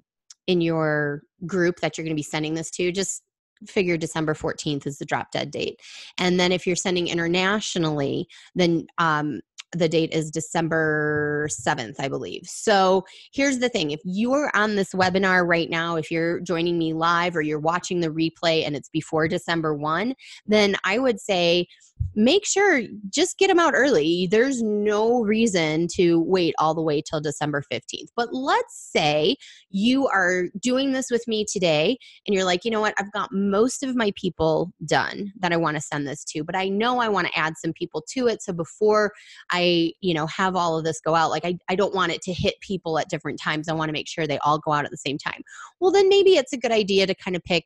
in your group that you're going to be sending this to, just figure December 14th is the drop dead date. And then if you're sending internationally, then um, the date is December 7th, I believe. So here's the thing if you're on this webinar right now, if you're joining me live or you're watching the replay and it's before December 1, then I would say, make sure just get them out early. There's no reason to wait all the way till December 15th. But let's say you are doing this with me today and you're like, you know what, I've got most of my people done that I want to send this to, but I know I want to add some people to it. So before I, you know, have all of this go out, like I, I don't want it to hit people at different times. I want to make sure they all go out at the same time. Well, then maybe it's a good idea to kind of pick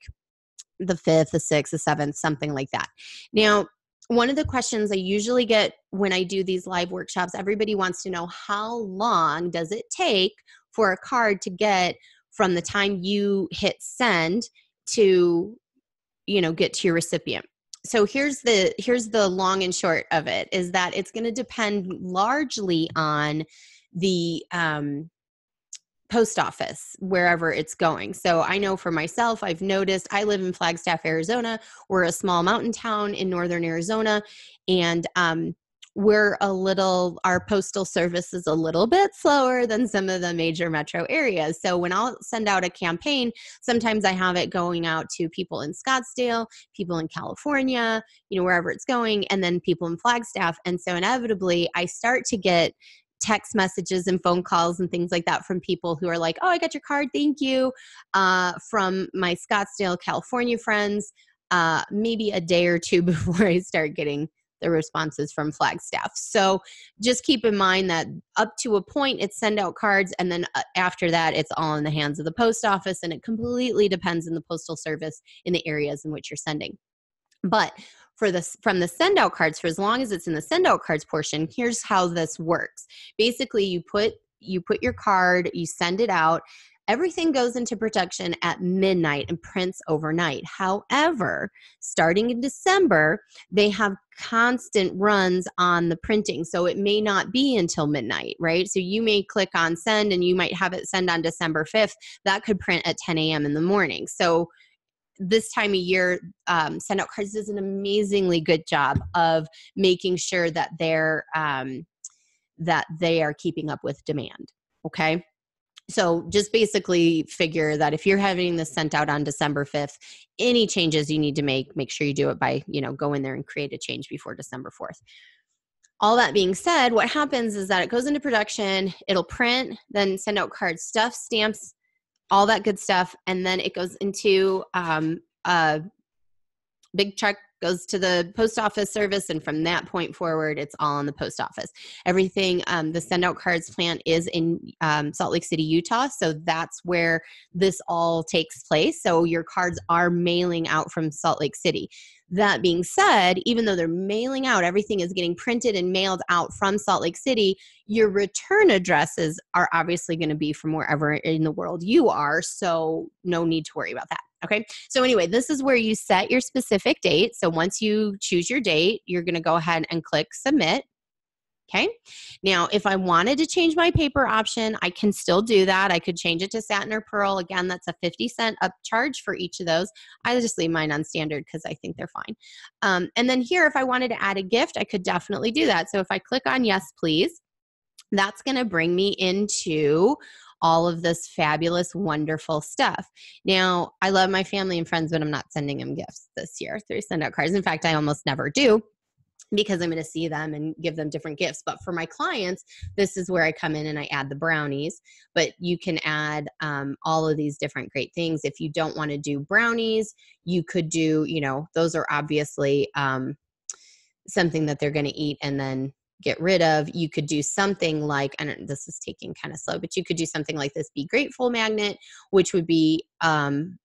the fifth, the sixth, the seventh, something like that. Now, one of the questions I usually get when I do these live workshops, everybody wants to know how long does it take for a card to get from the time you hit send to you know get to your recipient so here's the here's the long and short of it is that it's going to depend largely on the um, post office wherever it's going. So I know for myself, I've noticed I live in Flagstaff, Arizona. We're a small mountain town in northern Arizona, and um, we're a little our postal service is a little bit slower than some of the major metro areas. So when i'll send out a campaign sometimes i have it going out to people in scottsdale people in california you know wherever it's going and then people in flagstaff. And so inevitably i start to get text messages and phone calls and things like that from people who are like, oh, I got your card, thank you, uh, from my Scottsdale, California friends, uh, maybe a day or two before I start getting the responses from Flagstaff. So just keep in mind that up to a point, it's send out cards, and then uh, after that, it's all in the hands of the post office, and it completely depends on the postal service in the areas in which you're sending. But for this from the send out cards for as long as it's in the send out cards portion here's how this works basically you put you put your card you send it out everything goes into production at midnight and prints overnight however starting in december they have constant runs on the printing so it may not be until midnight right so you may click on send and you might have it send on december 5th that could print at 10 a.m in the morning so this time of year, um, Send Out Cards does an amazingly good job of making sure that they're um, that they are keeping up with demand. Okay. So just basically figure that if you're having this sent out on December 5th, any changes you need to make, make sure you do it by, you know, go in there and create a change before December 4th. All that being said, what happens is that it goes into production, it'll print, then send out cards, stuff, stamps, all that good stuff, and then it goes into um, a big check goes to the post office service and from that point forward it's all in the post office everything um, the send out cards plant is in um, salt lake city utah so that's where this all takes place so your cards are mailing out from salt lake city that being said, even though they're mailing out, everything is getting printed and mailed out from Salt Lake City, your return addresses are obviously going to be from wherever in the world you are. So, no need to worry about that. Okay, so anyway, this is where you set your specific date. So once you choose your date, you're going to go ahead and click submit. Okay. Now, if I wanted to change my paper option, I can still do that. I could change it to satin or pearl. Again, that's a 50 cent upcharge for each of those. I just leave mine on standard because I think they're fine. Um, and then here, if I wanted to add a gift, I could definitely do that. So if I click on yes, please, that's going to bring me into all of this fabulous, wonderful stuff. Now, I love my family and friends, but I'm not sending them gifts this year through send out cards. In fact, I almost never do because I'm going to see them and give them different gifts. But for my clients, this is where I come in and I add the brownies. But you can add um, all of these different great things. If you don't want to do brownies, you could do, you know, those are obviously um, something that they're going to eat and then get rid of. You could do something like, and this is taking kind of slow, but you could do something like this Be Grateful magnet, which would be um,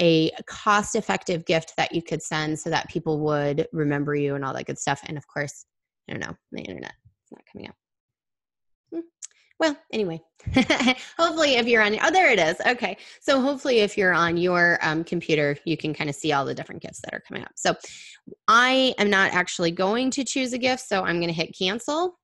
a cost effective gift that you could send so that people would remember you and all that good stuff. And of course, I don't know, the internet, it's not coming up. Well, anyway, hopefully if you're on, oh, there it is. Okay. So hopefully if you're on your um, computer, you can kind of see all the different gifts that are coming up. So I am not actually going to choose a gift. So I'm going to hit cancel,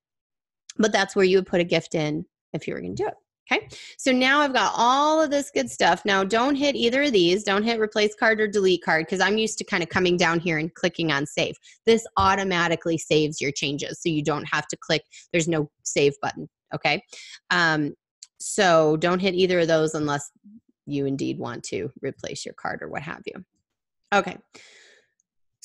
but that's where you would put a gift in if you were going to do it. Okay, so now I've got all of this good stuff. Now, don't hit either of these. Don't hit replace card or delete card because I'm used to kind of coming down here and clicking on save. This automatically saves your changes so you don't have to click. There's no save button. Okay, um, so don't hit either of those unless you indeed want to replace your card or what have you. Okay,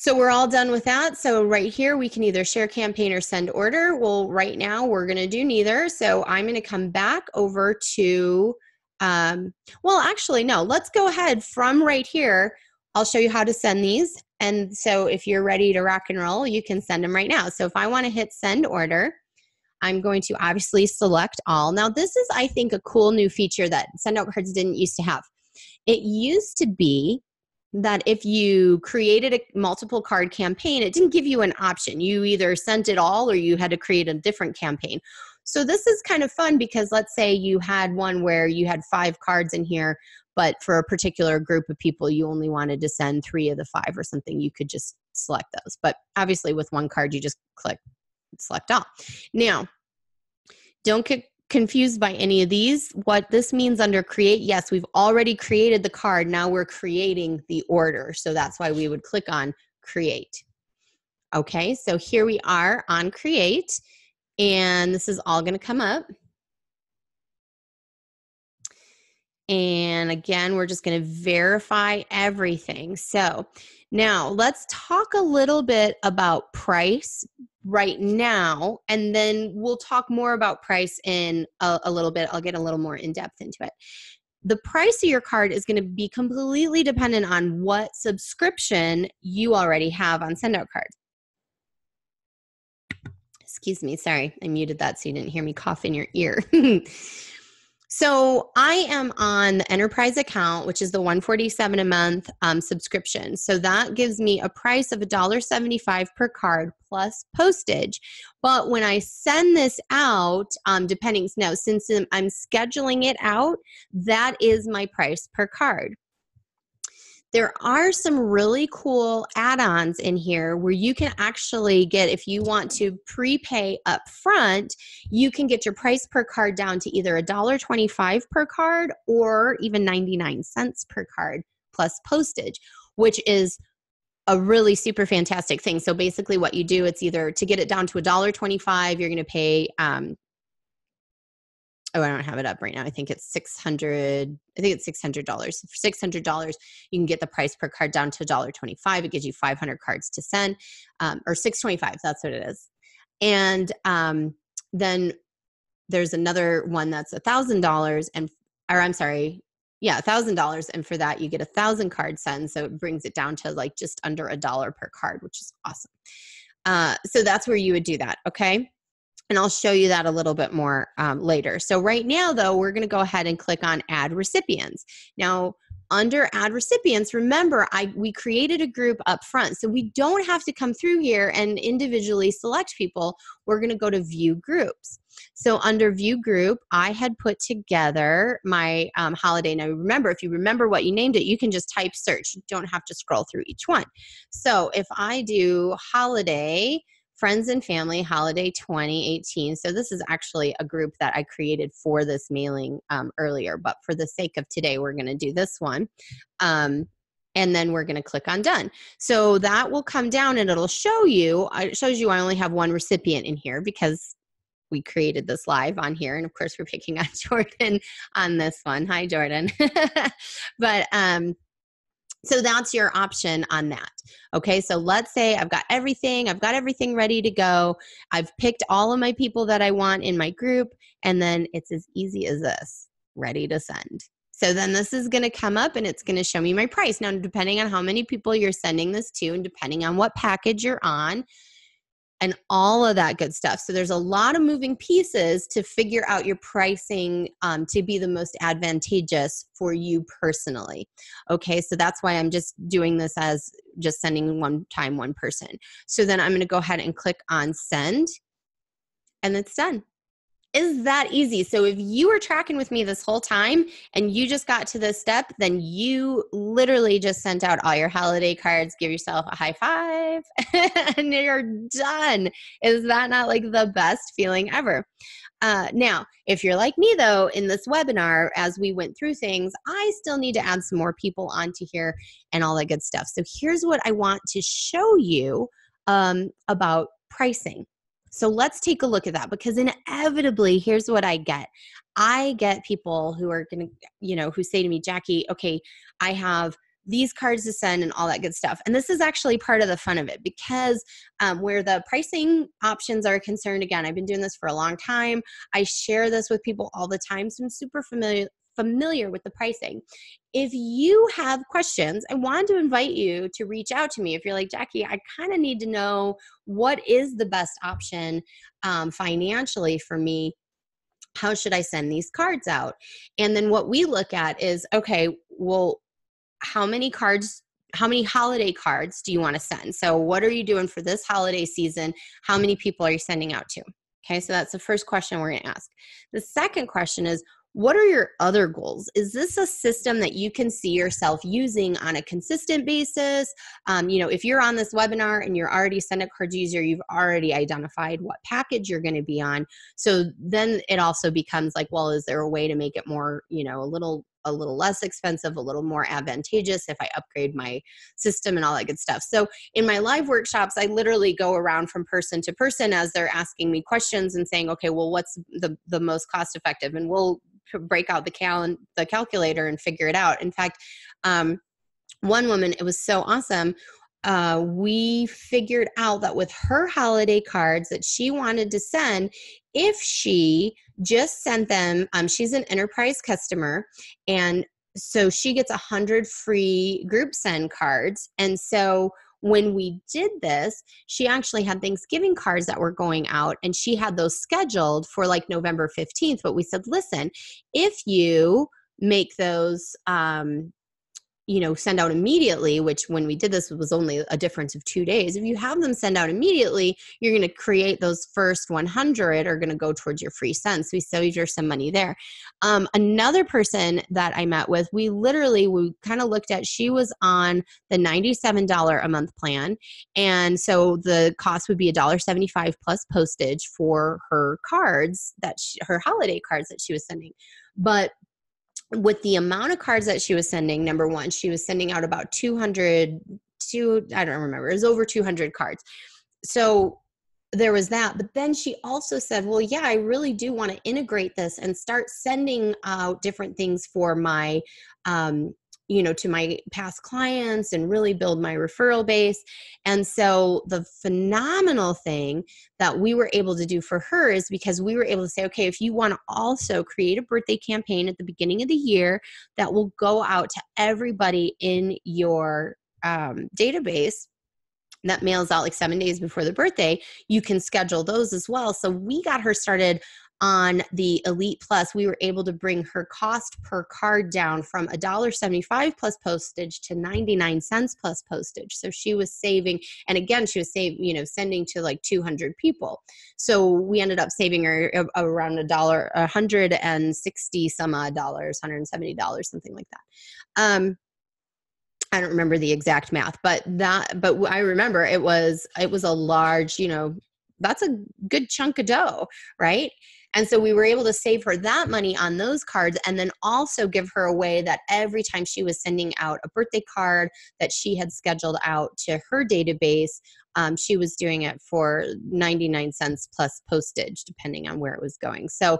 so we're all done with that. So right here, we can either share campaign or send order. Well, right now we're going to do neither. So I'm going to come back over to, um, well, actually, no, let's go ahead from right here. I'll show you how to send these. And so if you're ready to rock and roll, you can send them right now. So if I want to hit send order, I'm going to obviously select all. Now, this is, I think, a cool new feature that send out cards didn't used to have. It used to be that if you created a multiple card campaign, it didn't give you an option. You either sent it all or you had to create a different campaign. So this is kind of fun because let's say you had one where you had five cards in here, but for a particular group of people, you only wanted to send three of the five or something, you could just select those. But obviously, with one card, you just click select all. Now, don't get confused by any of these, what this means under create, yes, we've already created the card. Now we're creating the order. So that's why we would click on create. Okay, so here we are on create, and this is all going to come up. And again, we're just going to verify everything. So now let's talk a little bit about price right now, and then we'll talk more about price in a, a little bit. I'll get a little more in depth into it. The price of your card is going to be completely dependent on what subscription you already have on Sendout cards. Excuse me, sorry, I muted that so you didn't hear me cough in your ear. So I am on the enterprise account, which is the 147 a month um, subscription. So that gives me a price of $1.75 per card plus postage. But when I send this out, um, depending now, since I'm scheduling it out, that is my price per card there are some really cool add-ons in here where you can actually get if you want to prepay up front you can get your price per card down to either $1.25 per card or even 99 cents per card plus postage which is a really super fantastic thing. So basically what you do it's either to get it down to $1.25 you're going to pay um, oh i don't have it up right now. I think it's 600 i think it's $600 for $600 you can get the price per card down to $1.25 it gives you 500 cards to send um, or 625 that's what it is. And um, then there's another one that's a thousand dollars and or i'm sorry yeah a thousand dollars and for that you get a thousand cards sent so it brings it down to like just under a dollar per card which is awesome. Uh, so that's where you would do that okay and I'll show you that a little bit more um, later. So right now, though, we're going to go ahead and click on Add Recipients. Now, under add recipients remember i we created a group up front. So we don't have to come through here and individually select people. We're going to go to view groups. So under view group i had put together my um, holiday. Now remember if you remember what you named it you can just type search. You don't have to scroll through each one. So if i do holiday Friends and Family Holiday 2018. So, this is actually a group that I created for this mailing um, earlier, but for the sake of today, we're going to do this one. Um, and then we're going to click on done. So that will come down and it'll show you, uh, it shows you I only have one recipient in here because we created this live on here. And of course, we're picking on Jordan on this one. Hi, Jordan. but um, so that's your option on that. Okay, so let's say I've got everything, I've got everything ready to go. I've picked all of my people that I want in my group, and then it's as easy as this ready to send. So then this is going to come up and it's going to show me my price. Now, depending on how many people you're sending this to, and depending on what package you're on, and all of that good stuff. So there's a lot of moving pieces to figure out your pricing um, to be the most advantageous for you personally. Okay, so that's why I'm just doing this as just sending one time one person. So then I'm going to go ahead and click on send, and it's done is that easy. So if you were tracking with me this whole time and you just got to this step, then you literally just sent out all your holiday cards, give yourself a high five, and you're done. Is that not like the best feeling ever? Uh, now, if you're like me though, in this webinar, as we went through things, I still need to add some more people onto here and all that good stuff. So here's what I want to show you um, about pricing. So let's take a look at that because inevitably, here's what I get. I get people who are going to, you know, who say to me, Jacki, okay, I have these cards to send and all that good stuff. And this is actually part of the fun of it because um, where the pricing options are concerned, again, I've been doing this for a long time. I share this with people all the time, so I'm super familiar familiar with the pricing. If you have questions, I want to invite you to reach out to me. If you're like, Jacki, I kind of need to know what is the best option um, financially for me. How should I send these cards out? And then what we look at is okay, well, how many cards how many holiday cards do you want to send? So, what are you doing for this holiday season? How many people are you sending out to? Okay, so that's the first question we're going to ask. The second question is what are your other goals? Is this a system that you can see yourself using on a consistent basis? Um, you know, if you're on this webinar and you're already Send a Card user, you've already identified what package you're going to be on. So then it also becomes like, well, is there a way to make it more, you know, a little a little less expensive, a little more advantageous if I upgrade my system and all that good stuff. So in my live workshops, I literally go around from person to person as they're asking me questions and saying, okay, well, what's the, the most cost effective? And we'll break out the cal the calculator and figure it out. In fact, um, one woman, it was so awesome. Uh, we figured out that with her holiday cards that she wanted to send, if she just sent them, um, she's an enterprise customer, and so she gets a hundred free group send cards. And so when we did this, she actually had Thanksgiving cards that were going out and she had those scheduled for like November 15th. But we said, listen, if you make those um, you know send out immediately which when we did this was only a difference of two days. If you have them send out immediately you're going to create those first 100 are going to go towards your free send so we saved her some money there. Um, another person that i met with we literally we kind of looked at she was on the $97 a month plan. And so the cost would be $1.75 plus postage for her cards that she, her holiday cards that she was sending. But with the amount of cards that she was sending, number one, she was sending out about 200, two, I don't remember, it was over 200 cards. So there was that. But then she also said, well, yeah, I really do want to integrate this and start sending out different things for my um, you know to my past clients and really build my referral base and so the phenomenal thing that we were able to do for her is because we were able to say okay if you want to also create a birthday campaign at the beginning of the year that will go out to everybody in your um, database that mails out like seven days before the birthday, you can schedule those as well. So we got her started on the Elite Plus, we were able to bring her cost per card down from $1.75 plus postage to 99 cents plus postage. So she was saving, and again, she was saving, you know, sending to like 200 people. So we ended up saving her around a dollar, 160 some odd dollars, $170, something like that. Um, I don't remember the exact math, but that, but I remember it was, it was a large, you know, that's a good chunk of dough, right? And so we were able to save her that money on those cards and then also give her a way that every time she was sending out a birthday card that she had scheduled out to her database, um, she was doing it for 99 cents plus postage, depending on where it was going. So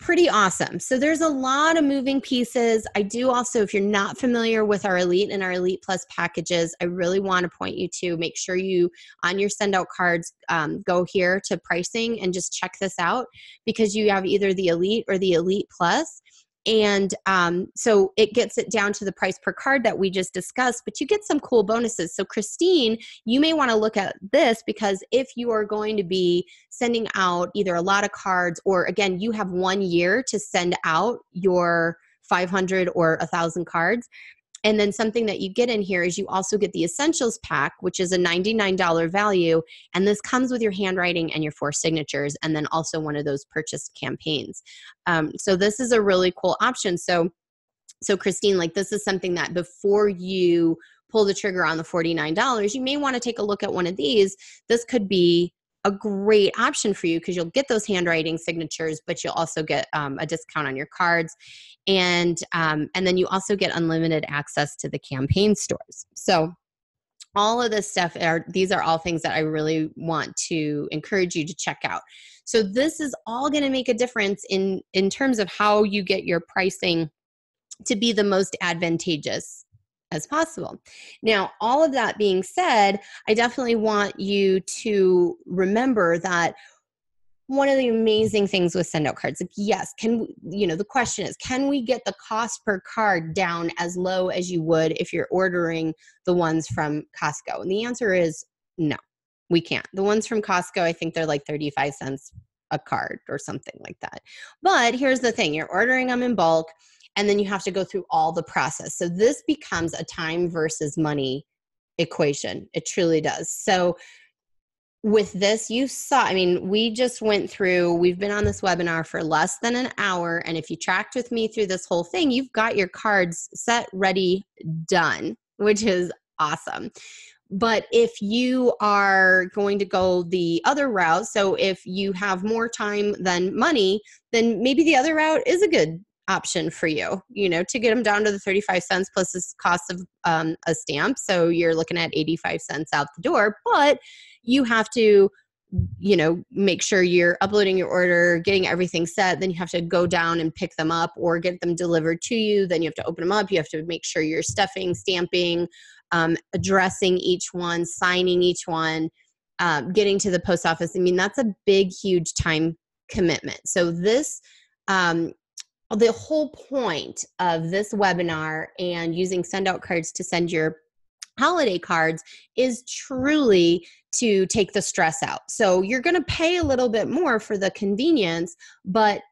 pretty awesome. So there's a lot of moving pieces. I do also, if you're not familiar with our Elite and our Elite Plus packages, I really want to point you to make sure you, on your send out cards, um, go here to pricing and just check this out because you have either the Elite or the Elite Plus and um, so it gets it down to the price per card that we just discussed but you get some cool bonuses. So christine you may want to look at this because if you are going to be sending out either a lot of cards or again you have one year to send out your 500 or a thousand cards and then something that you get in here is you also get the essentials pack, which is a $99 value. And this comes with your handwriting and your four signatures, and then also one of those purchased campaigns. Um, so this is a really cool option. So, so Christine, like this is something that before you pull the trigger on the $49, you may want to take a look at one of these. This could be a great option for you because you'll get those handwriting signatures, but you'll also get um, a discount on your cards, and um, and then you also get unlimited access to the campaign stores. So all of this stuff are these are all things that I really want to encourage you to check out. So this is all going to make a difference in in terms of how you get your pricing to be the most advantageous as possible. Now, all of that being said, I definitely want you to remember that one of the amazing things with send out cards like yes can you know the question is can we get the cost per card down as low as you would if you're ordering the ones from costco? And the answer is no we can't. The ones from costco i think they're like 35 cents a card or something like that. But here's the thing you're ordering them in bulk and then you have to go through all the process. So this becomes a time versus money equation. It truly does. So with this, you saw, I mean, we just went through, we've been on this webinar for less than an hour. And if you tracked with me through this whole thing, you've got your cards set, ready, done, which is awesome. But if you are going to go the other route, so if you have more time than money, then maybe the other route is a good option for you you know to get them down to the 35 cents plus the cost of um, a stamp. So you're looking at 85 cents out the door but you have to you know make sure you're uploading your order getting everything set then you have to go down and pick them up or get them delivered to you. Then you have to open them up. You have to make sure you're stuffing stamping um, addressing each one signing each one um, getting to the post office. I mean that's a big huge time commitment. So this um, the whole point of this webinar and using send out cards to send your holiday cards is truly to take the stress out. So you're going to pay a little bit more for the convenience, but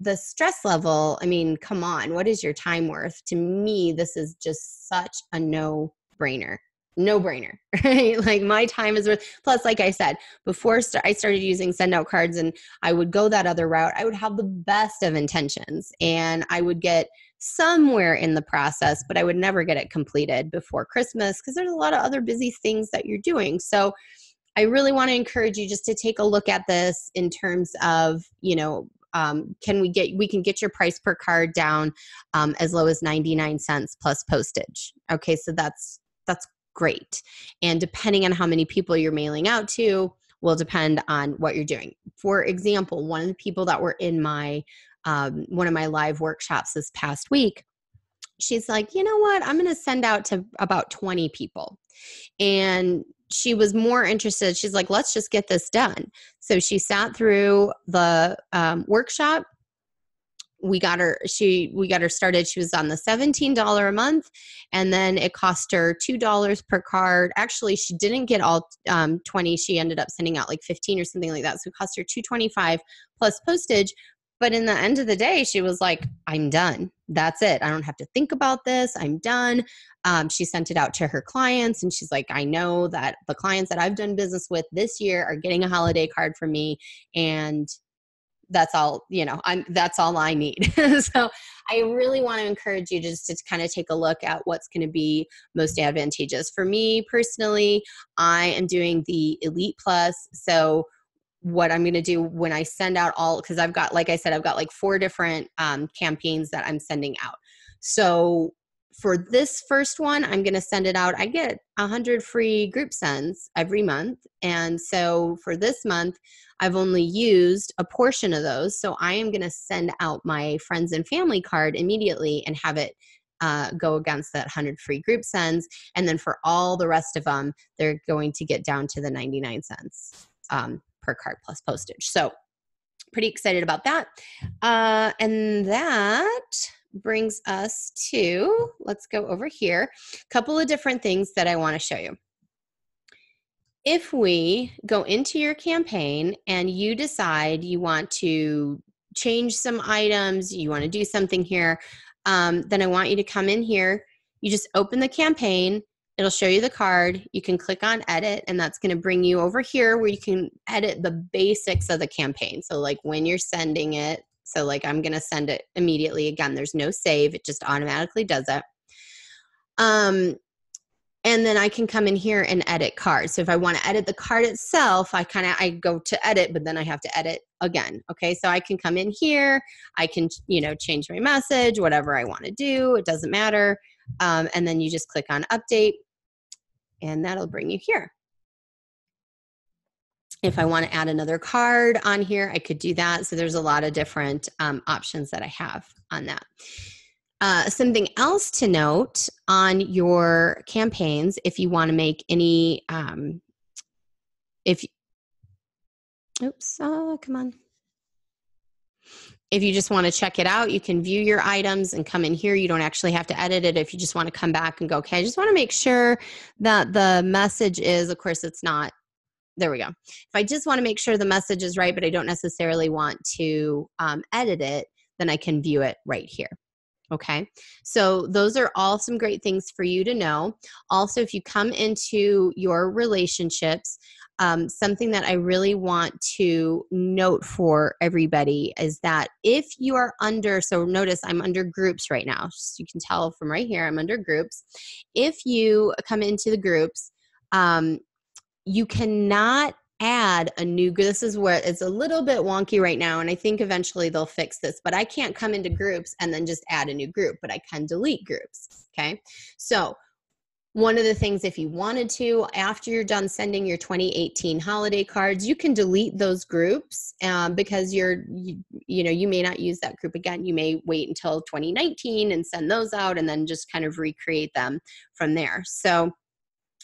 the stress level, I mean, come on, what is your time worth? To me, this is just such a no brainer no brainer right? Like my time is worth plus like i said before st- i started using send out cards and i would go that other route i would have the best of intentions and i would get somewhere in the process but i would never get it completed before christmas because there's a lot of other busy things that you're doing. So i really want to encourage you just to take a look at this in terms of you know um, can we get we can get your price per card down um, as low as 99 cents plus postage. Okay so that's that's great. And depending on how many people you're mailing out to, will depend on what you're doing. For example, one of the people that were in my um, one of my live workshops this past week, she's like, you know what? I'm going to send out to about 20 people. And she was more interested. She's like, let's just get this done. So she sat through the um, workshop we got her she we got her started she was on the $17 a month and then it cost her $2 per card. Actually she didn't get all um, 20 she ended up sending out like 15 or something like that so it cost her 225 plus postage. But in the end of the day she was like i'm done. That's it. I don't have to think about this. I'm done. Um, she sent it out to her clients and she's like i know that the clients that i've done business with this year are getting a holiday card from me and that's all you know i'm that's all i need. So i really want to encourage you just to kind of take a look at what's going to be most advantageous. For me personally i am doing the elite plus. So what i'm going to do when i send out all because i've got like i said i've got like four different um, campaigns that i'm sending out. So for this first one, I'm going to send it out. I get 100 free group sends every month. And so for this month, I've only used a portion of those. So I am going to send out my friends and family card immediately and have it uh, go against that 100 free group sends. And then for all the rest of them, they're going to get down to the 99 cents um, per card plus postage. So pretty excited about that. Uh, and that brings us to, let's go over here, a couple of different things that I want to show you. If we go into your campaign and you decide you want to change some items, you want to do something here, um, then I want you to come in here. You just open the campaign. It'll show you the card. You can click on edit, and that's going to bring you over here where you can edit the basics of the campaign. So, like when you're sending it, so like I'm going to send it immediately. Again, there's no save. It just automatically does it. Um, and then I can come in here and edit cards. So if I want to edit the card itself, I kind of I go to edit, but then I have to edit again. Okay, so I can come in here. I can you know change my message, whatever I want to do. It doesn't matter. Um, and then you just click on update, and that'll bring you here. If I want to add another card on here, I could do that. So there's a lot of different um, options that I have on that. Uh, something else to note on your campaigns, if you want to make any, um, if, oops, oh, come on. If you just want to check it out, you can view your items and come in here. You don't actually have to edit it. If you just want to come back and go, okay, I just want to make sure that the message is, of course, it's not there we go. If I just want to make sure the message is right, but I don't necessarily want to um, edit it, then I can view it right here. Okay, so those are all some great things for you to know. Also, if you come into your relationships, um, something that I really want to note for everybody is that if you are under, so notice I'm under groups right now. So you can tell from right here, I'm under groups. If you come into the groups, um, you cannot add a new group. this is where it's a little bit wonky right now and i think eventually they'll fix this but i can't come into groups and then just add a new group but i can delete groups okay so one of the things if you wanted to after you're done sending your 2018 holiday cards you can delete those groups um, because you're you, you know you may not use that group again you may wait until 2019 and send those out and then just kind of recreate them from there so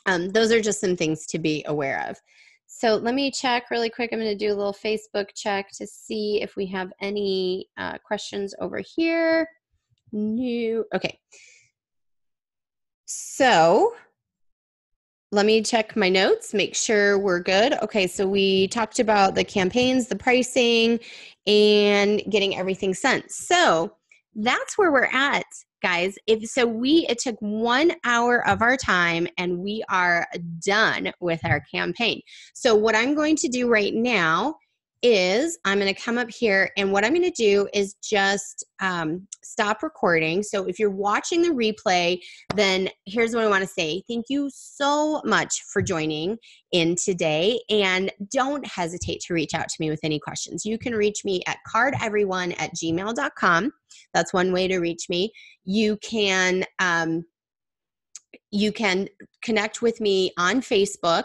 um, those are just some things to be aware of. So let me check really quick. I'm going to do a little Facebook check to see if we have any uh, questions over here. New. Okay. So let me check my notes, make sure we're good. Okay, so we talked about the campaigns, the pricing, and getting everything sent. So that's where we're at guys. If so we it took one hour of our time and we are done with our campaign. So what i'm going to do right now is I'm going to come up here and what I'm going to do is just um, stop recording. So if you're watching the replay, then here's what I want to say. Thank you so much for joining in today and don't hesitate to reach out to me with any questions. You can reach me at cardeveryone at gmail.com. That's one way to reach me. You can um, you can connect with me on Facebook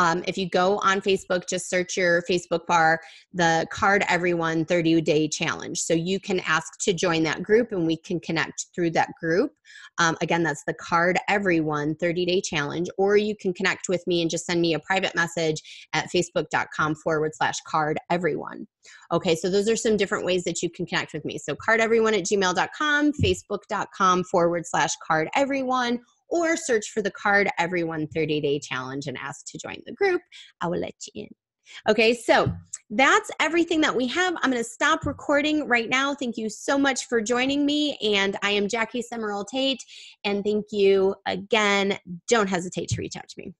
Um, if you go on Facebook, just search your Facebook bar, the Card Everyone 30 Day Challenge. So you can ask to join that group and we can connect through that group. Um, again, that's the Card Everyone 30 Day Challenge. Or you can connect with me and just send me a private message at facebook.com forward slash card everyone. Okay, so those are some different ways that you can connect with me. So cardeveryone at gmail.com, facebook.com forward slash card everyone, or search for the Card Everyone 30 Day Challenge and ask to join the group. I will let you in. Okay, so that's everything that we have. I'm going to stop recording right now. Thank you so much for joining me. And I am Jacki Semerau Tait. And thank you again. Don't hesitate to reach out to me.